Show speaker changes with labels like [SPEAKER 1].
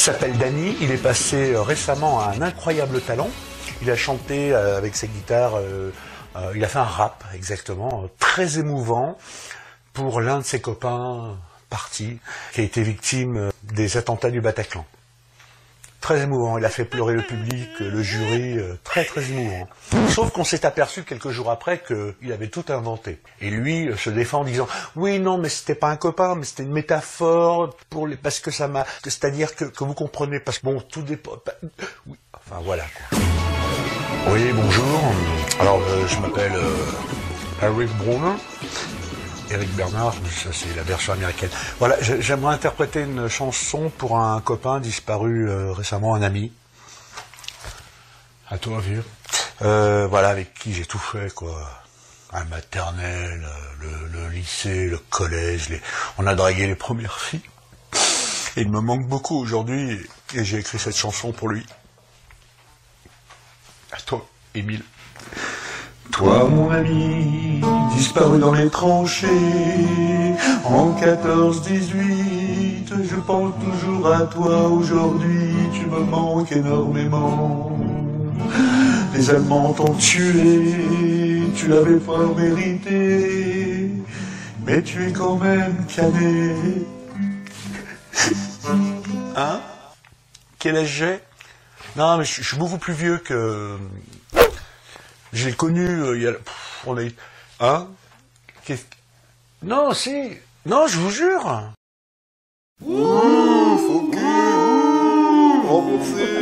[SPEAKER 1] s'appelle Danny, il est passé euh, récemment à un incroyable talent. Il a chanté euh, avec ses guitares, euh, il a fait un rap exactement, très émouvant pour l'un de ses copains partis, qui a été victime des attentats du Bataclan. Très émouvant, il a fait pleurer le public, euh, le jury, euh, très très émouvant. Sauf qu'on s'est aperçu quelques jours après qu'il avait tout inventé. Et lui euh, se défend en disant oui non mais c'était pas un copain, mais c'était une métaphore pour les parce que ça m'a, c'est-à-dire que, que vous comprenez parce que bon tout dépend. pas- Oui, enfin voilà. Oui bonjour. Alors je m'appelle euh, Eric Brunner. Eric Bernard, ça c'est la version américaine. Voilà, j'aimerais interpréter une chanson pour un copain disparu euh, récemment, un ami. À toi, vieux. Euh, voilà, avec qui j'ai tout fait, quoi. Un maternel, euh, le, le lycée, le collège, les... on a dragué les premières filles. Et il me manque beaucoup aujourd'hui, et, et j'ai écrit cette chanson pour lui. À toi, Émile. Toi, mon ami, disparu dans les tranchées, en 14-18, je pense toujours à toi. Aujourd'hui, tu me manques énormément. Les Allemands t'ont tué, tu l'avais pas mérité, mais tu es quand même cané. Hein? Quel âge j'ai? Non, mais je suis beaucoup plus vieux que... Je l'ai connu, euh, il y a... Pff, on a eu... Hein? Non, si Non, je vous jure
[SPEAKER 2] Ouh, cul, ouh.